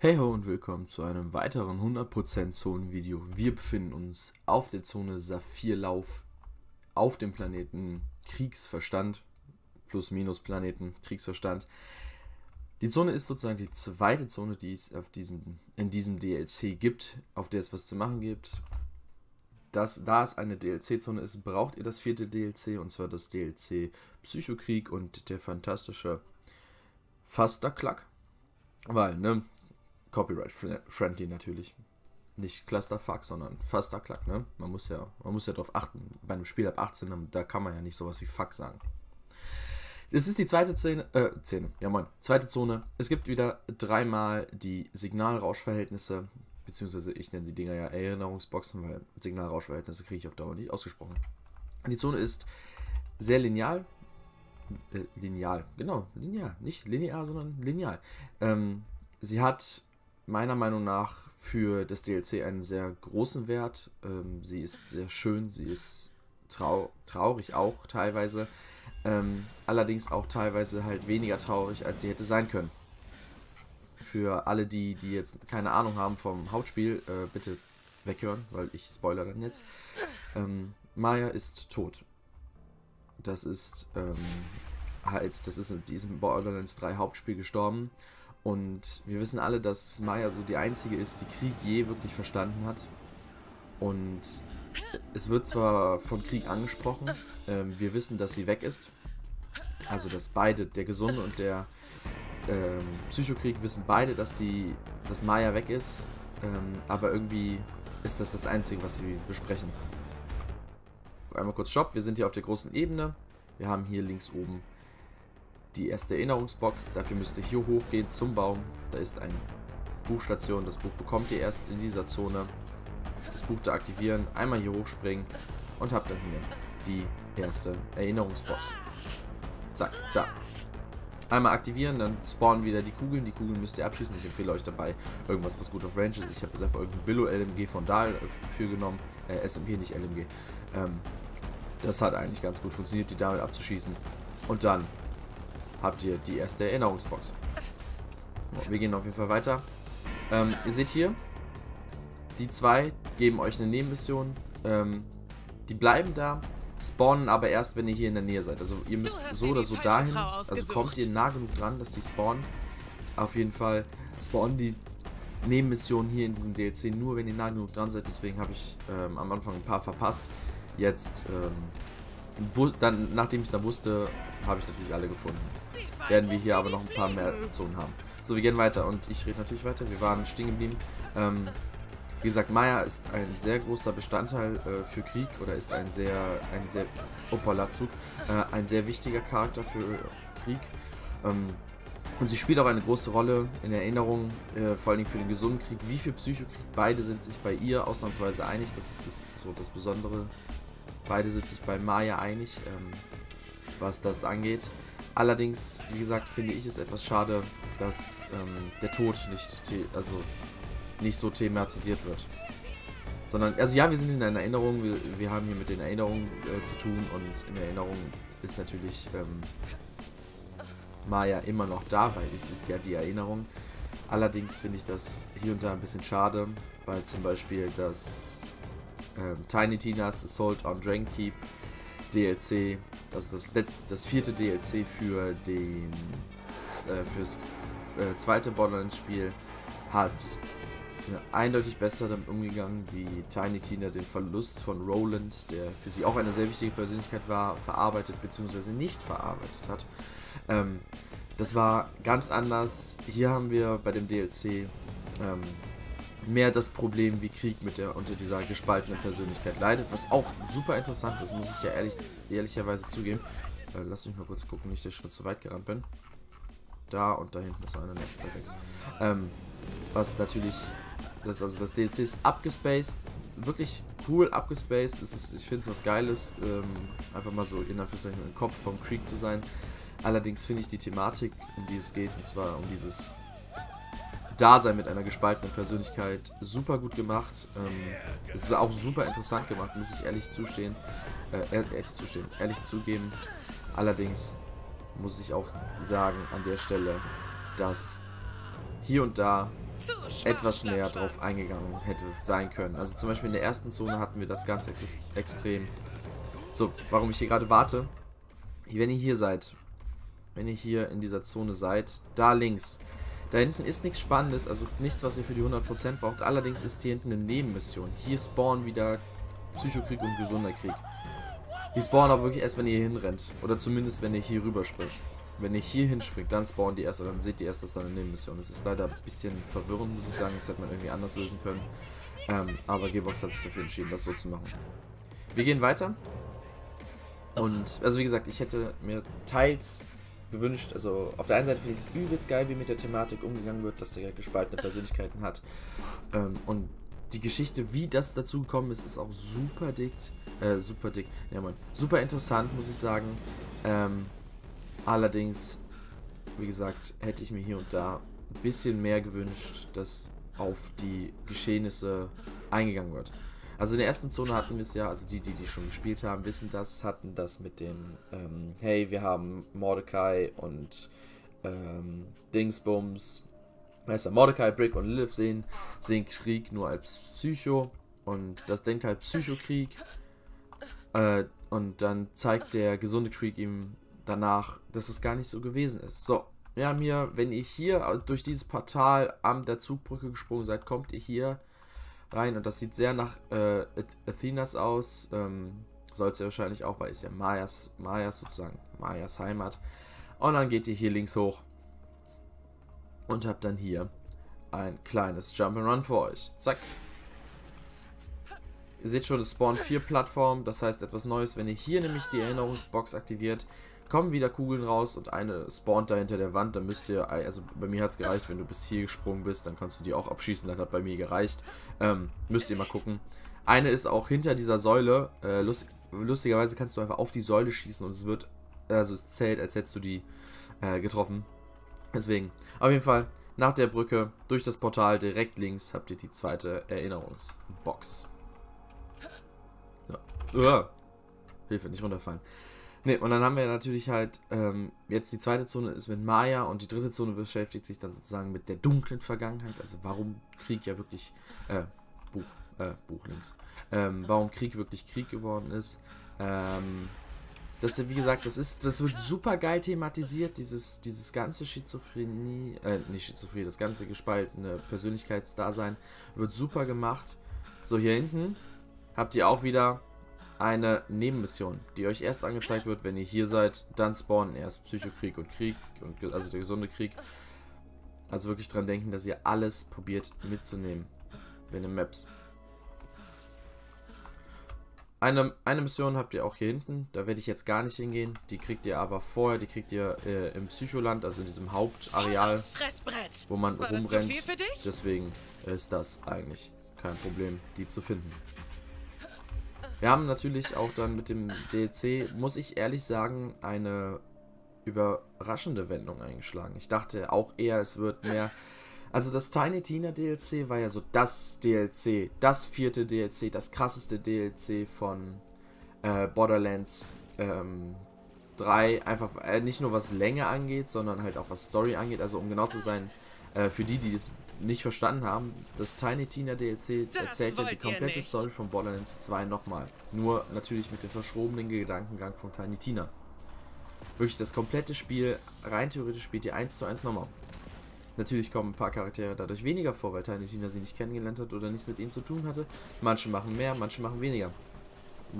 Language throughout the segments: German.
Hey ho und willkommen zu einem weiteren 100% Zonen-Video. Wir befinden uns auf der Zone Saphirlauf auf dem Planeten Kriegsverstand, plus minus Planeten Kriegsverstand. Die Zone ist sozusagen die zweite Zone, die es auf diesem, in diesem DLC gibt, auf der es was zu machen gibt. Das, da es eine DLC-Zone ist, braucht ihr das vierte DLC, und zwar das DLC Psychokrieg und der fantastische Fasterklack. Weil, ne, Copyright-friendly natürlich. Nicht Clusterfuck, sondern Fasterklack, ne? Man muss ja, man muss ja darauf achten. Bei einem Spiel ab 18, da kann man ja nicht sowas wie Fuck sagen. Es ist die zweite Szene, äh, Szene, ja moin, zweite Zone. Es gibt wieder dreimal die Signalrauschverhältnisse, beziehungsweise ich nenne die Dinger ja Erinnerungsboxen, weil Signalrauschverhältnisse kriege ich auf Dauer nicht ausgesprochen. Die Zone ist sehr lineal, äh, lineal, genau, lineal, nicht linear, sondern lineal. Ähm, sie hat meiner Meinung nach für das DLC einen sehr großen Wert. Ähm, sie ist sehr schön, sie ist trau traurig auch teilweise. Ähm, allerdings auch teilweise halt weniger traurig, als sie hätte sein können. Für alle, die, die jetzt keine Ahnung haben vom Hauptspiel, äh, bitte weghören, weil ich spoiler dann jetzt. Ähm, Maya ist tot. Das ist ähm, halt, das ist in diesem Borderlands 3 Hauptspiel gestorben. Und wir wissen alle, dass Maya so die einzige ist, die Krieg je wirklich verstanden hat. Und es wird zwar von Krieg angesprochen, ähm, wir wissen, dass sie weg ist. Also dass beide, der Gesunde und der ähm, Psychokrieg, wissen beide, dass die, dass Maya weg ist. Ähm, aber irgendwie ist das das Einzige, was sie besprechen. Einmal kurz Stopp, wir sind hier auf der großen Ebene. Wir haben hier links oben die erste Erinnerungsbox. Dafür müsst ihr hier hochgehen zum Baum. Da ist eine Buchstation. Das Buch bekommt ihr erst in dieser Zone. Das Buch da aktivieren, einmal hier hochspringen und habt dann hier die erste Erinnerungsbox. Zack, da. Einmal aktivieren, dann spawnen wieder die Kugeln. Die Kugeln müsst ihr abschießen. Ich empfehle euch dabei irgendwas, was gut auf Range ist. Ich habe einfach irgendein Billo-LMG von Dahl für genommen. Äh, SMP, nicht LMG. Ähm, das hat eigentlich ganz gut funktioniert, die damit abzuschießen. Und dann habt ihr die erste Erinnerungsbox. Wir gehen auf jeden Fall weiter. Ähm, ihr seht hier, die zwei geben euch eine Nebenmission. Ähm, die bleiben da, spawnen aber erst, wenn ihr hier in der Nähe seid. Also ihr müsst so oder so dahin. Also kommt ihr nah genug dran, dass die spawnen. Auf jeden Fall spawnen die Nebenmissionen hier in diesem DLC nur, wenn ihr nah genug dran seid. Deswegen habe ich ähm, am Anfang ein paar verpasst. Jetzt, ähm, dann, nachdem ich es dann wusste, habe ich natürlich alle gefunden. Werden wir hier aber noch ein paar mehr Zonen haben. So, wir gehen weiter und ich rede natürlich weiter. Wir waren stehen geblieben. Ähm, wie gesagt, Maya ist ein sehr großer Bestandteil äh, für Krieg oder ist ein sehr, ein sehr, opala Zug, äh, ein sehr wichtiger Charakter für Krieg. Ähm, und sie spielt auch eine große Rolle in Erinnerung, äh, vor allen Dingen für den gesunden Krieg, wie für Psychokrieg. Beide sind sich bei ihr ausnahmsweise einig, das ist so das Besondere. Beide sind sich bei Maya einig, ähm, was das angeht. Allerdings, wie gesagt, finde ich es etwas schade, dass ähm, der Tod nicht, also nicht so thematisiert wird. Sondern, also ja, wir sind in einer Erinnerung, wir, wir haben hier mit den Erinnerungen äh, zu tun und in der Erinnerung ist natürlich ähm, Maya immer noch da, weil es ist ja die Erinnerung. Allerdings finde ich das hier und da ein bisschen schade, weil zum Beispiel das ähm, Tiny Tina's Assault on Dragon Keep DLC, also das letzte, das vierte DLC für den äh, fürs äh, zweite Borderlands-Spiel hat eindeutig besser damit umgegangen, wie Tiny Tina den Verlust von Roland, der für sie auch eine sehr wichtige Persönlichkeit war, verarbeitet bzw. nicht verarbeitet hat. Ähm, das war ganz anders. Hier haben wir bei dem DLC ähm, mehr das Problem, wie Krieg mit der unter dieser gespaltenen Persönlichkeit leidet, was auch super interessant ist, muss ich ja ehrlich, ehrlicherweise zugeben. Äh, lass mich mal kurz gucken, nicht, dass ich schon zu weit gerannt bin. Da und da hinten ist einer nicht perfekt. Ähm, was natürlich, das, also das DLC ist abgespaced, wirklich cool abgespaced. Es ist, ich finde es was Geiles, ähm, einfach mal so in Anführungszeichen im Kopf vom Krieg zu sein. Allerdings finde ich die Thematik, um die es geht, und zwar um dieses Dasein mit einer gespaltenen Persönlichkeit super gut gemacht. Ähm, es ist auch super interessant gemacht, muss ich ehrlich zustehen. Äh, ehrlich zustehen, ehrlich zugeben. Allerdings muss ich auch sagen an der Stelle, dass hier und da etwas mehr drauf eingegangen hätte sein können. Also zum Beispiel in der ersten Zone hatten wir das ganz ex extrem. So, warum ich hier gerade warte. Wenn ihr hier seid, wenn ihr hier in dieser Zone seid, da links, da hinten ist nichts Spannendes, also nichts, was ihr für die 100% braucht. Allerdings ist hier hinten eine Nebenmission. Hier spawnen wieder Psychokrieg und gesunder Krieg. Die spawnen aber wirklich erst, wenn ihr hier hinrennt. Oder zumindest, wenn ihr hier rüber springt. Wenn ihr hier hinspringt, dann spawnen die erst, dann seht ihr erst, dass da eine Nebenmission ist. Das ist leider ein bisschen verwirrend, muss ich sagen. Das hätte man irgendwie anders lösen können. Ähm, aber Gearbox hat sich dafür entschieden, das so zu machen. Wir gehen weiter. Und, also wie gesagt, ich hätte mir teils gewünscht, also auf der einen Seite finde ich es übelst geil, wie mit der Thematik umgegangen wird, dass der gespaltene Persönlichkeiten hat. Ähm, und die Geschichte, wie das dazu gekommen ist, ist auch super dick. Äh, super dick. Ja, man. Super interessant, muss ich sagen. Ähm, allerdings, wie gesagt, hätte ich mir hier und da ein bisschen mehr gewünscht, dass auf die Geschehnisse eingegangen wird. Also in der ersten Zone hatten wir es ja, also die, die die schon gespielt haben, wissen das, hatten das mit dem, ähm, hey, wir haben Mordecai und ähm, Dingsbums, weißt du, Mordecai, Brick und Lilith sehen, sehen Krieg nur als Psycho und das denkt halt Psychokrieg äh, und dann zeigt der gesunde Krieg ihm danach, dass es gar nicht so gewesen ist. So, wir haben hier, wenn ihr hier durch dieses Portal am der Zugbrücke gesprungen seid, kommt ihr hier rein und das sieht sehr nach äh, Athenas aus. Ähm, Soll es ja wahrscheinlich auch, weil es ja Mayas, Mayas sozusagen, Mayas Heimat. Und dann geht ihr hier links hoch und habt dann hier ein kleines Jump'n'Run für euch. Zack. Ihr seht schon, es spawnen vier Plattformen, das heißt etwas Neues. Wenn ihr hier nämlich die Erinnerungsbox aktiviert, kommen wieder Kugeln raus und eine spawnt da hinter der Wand. Dann müsst ihr, also bei mir hat es gereicht, wenn du bis hier gesprungen bist, dann kannst du die auch abschießen. Das hat bei mir gereicht. Ähm, müsst ihr mal gucken. Eine ist auch hinter dieser Säule. Äh, lust, lustigerweise kannst du einfach auf die Säule schießen und es wird, also es zählt, als hättest du die äh, getroffen. Deswegen, auf jeden Fall, nach der Brücke, durch das Portal, direkt links, habt ihr die zweite Erinnerungsbox. Ja. Uah. Hilfe, nicht runterfallen. Ne, und dann haben wir natürlich halt, ähm, jetzt die zweite Zone ist mit Maya und die dritte Zone beschäftigt sich dann sozusagen mit der dunklen Vergangenheit, also warum Krieg ja wirklich, äh, Buch, äh, Buch links, ähm, warum Krieg wirklich Krieg geworden ist, ähm, das, wie gesagt, das ist, das wird super geil thematisiert, dieses, dieses ganze Schizophrenie, äh, nicht Schizophrenie, das ganze gespaltene Persönlichkeitsdasein wird super gemacht. So, hier hinten habt ihr auch wieder eine Nebenmission, die euch erst angezeigt wird, wenn ihr hier seid. Dann spawnen erst Psychokrieg und Krieg, und, also der gesunde Krieg. Also wirklich dran denken, dass ihr alles probiert mitzunehmen, wenn ihr Maps. Eine, eine Mission habt ihr auch hier hinten, da werde ich jetzt gar nicht hingehen. Die kriegt ihr aber vorher, die kriegt ihr äh, im Psycholand, also in diesem Hauptareal, wo man rumrennt. Deswegen ist das eigentlich kein Problem, die zu finden. Wir haben natürlich auch dann mit dem DLC, muss ich ehrlich sagen, eine überraschende Wendung eingeschlagen. Ich dachte auch eher, es wird mehr. Also das Tiny Tina DLC war ja so das DLC, das vierte DLC, das krasseste DLC von äh, Borderlands ähm, 3. Einfach äh, nicht nur was Länge angeht, sondern halt auch was Story angeht. Also um genau zu sein, äh, für die, die es nicht verstanden haben, das Tiny Tina DLC erzählt ja die komplette Story von Borderlands 2 nochmal. Nur natürlich mit dem verschrobenen Gedankengang von Tiny Tina. Wirklich das komplette Spiel, rein theoretisch spielt ihr 1 zu 1 nochmal. Natürlich kommen ein paar Charaktere dadurch weniger vor, weil Tiny Tina sie nicht kennengelernt hat oder nichts mit ihnen zu tun hatte. Manche machen mehr, manche machen weniger.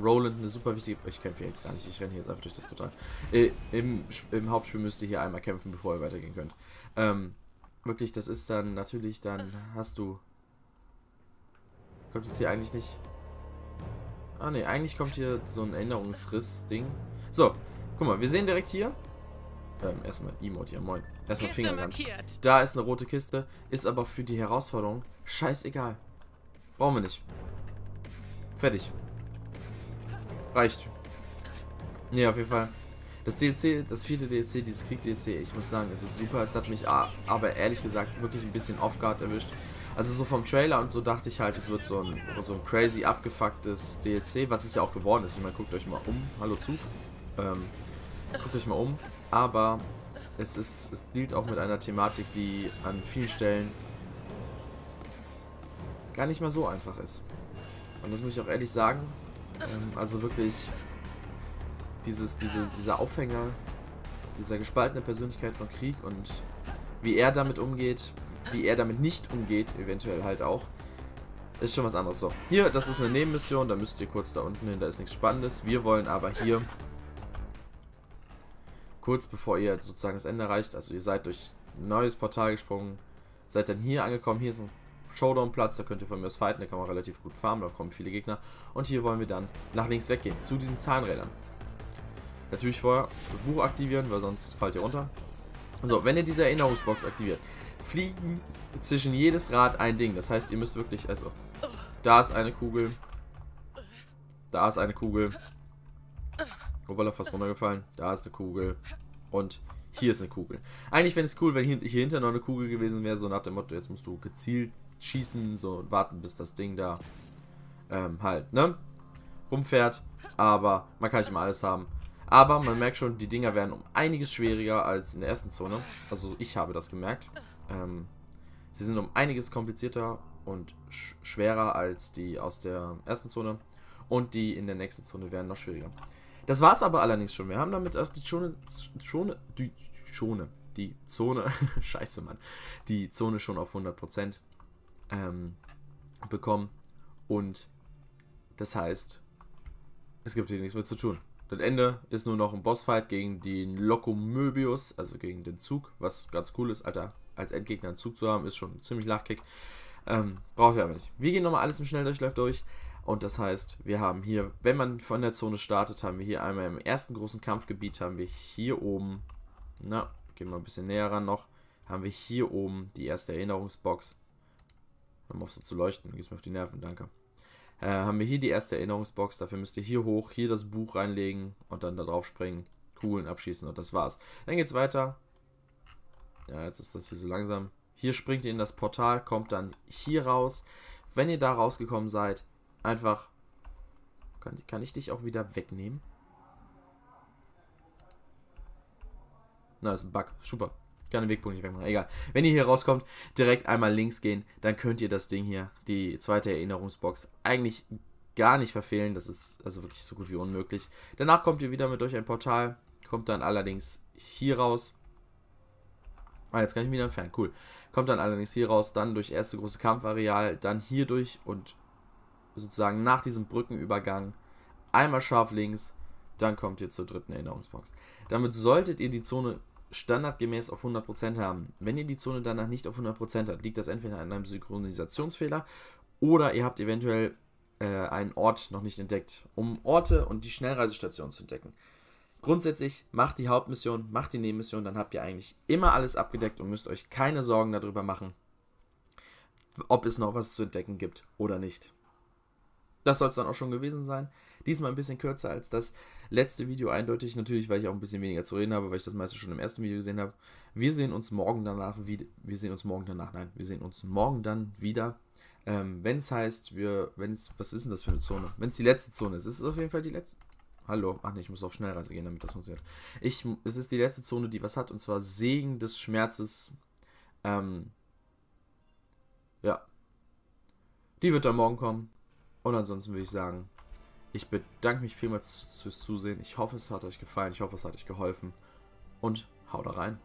Roland eine super wichtige. Ich kämpfe jetzt gar nicht, ich renne hier jetzt einfach durch das Portal. Äh, im, Im Hauptspiel müsst ihr hier einmal kämpfen, bevor ihr weitergehen könnt. Ähm, Wirklich, das ist dann natürlich, dann hast du... Kommt jetzt hier eigentlich nicht... Ah ne, eigentlich kommt hier so ein Erinnerungsriss-Ding. So, guck mal, wir sehen direkt hier... Ähm, erstmal Emote hier, moin. Erstmal Fingergang. Da ist eine rote Kiste, ist aber für die Herausforderung scheißegal. Brauchen wir nicht. Fertig. Reicht. Ne, auf jeden Fall. Das DLC, das vierte DLC, dieses Krieg-DLC, ich muss sagen, es ist super. Es hat mich aber ehrlich gesagt wirklich ein bisschen off-guard erwischt. Also so vom Trailer und so dachte ich halt, es wird so ein, so ein crazy abgefucktes DLC, was es ja auch geworden ist. Ich meine, guckt euch mal um. Hallo Zug. Ähm, guckt euch mal um. Aber es ist, es dealt auch mit einer Thematik, die an vielen Stellen gar nicht mehr so einfach ist. Und das muss ich auch ehrlich sagen. Ähm, also wirklich dieses, diese, dieser Aufhänger, dieser gespaltene Persönlichkeit von Krieg und wie er damit umgeht, wie er damit nicht umgeht, eventuell halt auch, ist schon was anderes. So, hier, das ist eine Nebenmission, da müsst ihr kurz da unten hin, da ist nichts Spannendes. Wir wollen aber hier, kurz bevor ihr sozusagen das Ende erreicht, also ihr seid durch ein neues Portal gesprungen, seid dann hier angekommen, hier ist ein Showdown-Platz, da könnt ihr von mir aus fighten, da kann man relativ gut farmen, da kommen viele Gegner. Und hier wollen wir dann nach links weggehen, zu diesen Zahnrädern. Natürlich vorher das Buch aktivieren, weil sonst fallt ihr runter. So, wenn ihr diese Erinnerungsbox aktiviert, fliegen zwischen jedes Rad ein Ding. Das heißt, ihr müsst wirklich, also, da ist eine Kugel, da ist eine Kugel, Hoppala, fast runtergefallen, da ist eine Kugel und hier ist eine Kugel. Eigentlich fände es cool, wenn hier, hier hinter noch eine Kugel gewesen wäre, so nach dem Motto, jetzt musst du gezielt schießen, so und warten, bis das Ding da ähm, halt, ne, rumfährt. Aber man kann nicht immer alles haben. Aber man merkt schon, die Dinger werden um einiges schwieriger als in der ersten Zone. Also ich habe das gemerkt. Ähm, sie sind um einiges komplizierter und sch schwerer als die aus der ersten Zone. Und die in der nächsten Zone werden noch schwieriger. Das war es aber allerdings schon. Wir haben damit erst die Zone, Zone, die Zone, die Zone, scheiße Mann, die Zone schon auf 100% ähm, bekommen. Und das heißt, es gibt hier nichts mehr zu tun. Das Ende ist nur noch ein Bossfight gegen den Lokomöbius, also gegen den Zug, was ganz cool ist, Alter. Als Endgegner einen Zug zu haben, ist schon ziemlich lachkick. Ähm, braucht ihr aber nicht. Wir gehen nochmal alles im Schnelldurchlauf durch. Und das heißt, wir haben hier, wenn man von der Zone startet, haben wir hier einmal im ersten großen Kampfgebiet, haben wir hier oben, na, gehen wir ein bisschen näher ran noch, haben wir hier oben die erste Erinnerungsbox. Hör mal auf so zu leuchten, gehst mir auf die Nerven, danke. Äh, haben wir hier die erste Erinnerungsbox. Dafür müsst ihr hier hoch, hier das Buch reinlegen und dann da drauf springen, Kugeln abschießen und das war's. Dann geht's weiter. Ja, jetzt ist das hier so langsam. Hier springt ihr in das Portal, kommt dann hier raus. Wenn ihr da rausgekommen seid, einfach... Kann, kann ich dich auch wieder wegnehmen? Na, ist ein Bug. Super. Kann den Wegpunkt nicht wegmachen. Egal. Wenn ihr hier rauskommt, direkt einmal links gehen, dann könnt ihr das Ding hier, die zweite Erinnerungsbox, eigentlich gar nicht verfehlen. Das ist also wirklich so gut wie unmöglich. Danach kommt ihr wieder mit durch ein Portal, kommt dann allerdings hier raus. Ah, jetzt kann ich mich wieder entfernen. Cool. Kommt dann allerdings hier raus, dann durch erste große Kampfareal, dann hier durch und sozusagen nach diesem Brückenübergang einmal scharf links, dann kommt ihr zur dritten Erinnerungsbox. Damit solltet ihr die Zone standardgemäß auf 100% haben. Wenn ihr die Zone danach nicht auf 100% habt, liegt das entweder an einem Synchronisationsfehler oder ihr habt eventuell äh, einen Ort noch nicht entdeckt, um Orte und die Schnellreisestation zu entdecken. Grundsätzlich macht die Hauptmission, macht die Nebenmission, dann habt ihr eigentlich immer alles abgedeckt und müsst euch keine Sorgen darüber machen, ob es noch was zu entdecken gibt oder nicht. Das soll es dann auch schon gewesen sein. Diesmal ein bisschen kürzer als das letzte Video, eindeutig natürlich, weil ich auch ein bisschen weniger zu reden habe, weil ich das meiste schon im ersten Video gesehen habe. Wir sehen uns morgen danach wieder. Wir sehen uns morgen danach, nein, wir sehen uns morgen dann wieder. Ähm, wenn es heißt, wir, wenn es, was ist denn das für eine Zone? Wenn es die letzte Zone ist, ist es auf jeden Fall die letzte. Hallo, ach nee, ich muss auf Schnellreise gehen, damit das funktioniert. Ich, es ist die letzte Zone, die was hat, und zwar Segen des Schmerzes. Ähm, ja. Die wird dann morgen kommen. Und ansonsten würde ich sagen, ich bedanke mich vielmals fürs Zusehen. Ich hoffe, es hat euch gefallen. Ich hoffe, es hat euch geholfen. Und haut rein.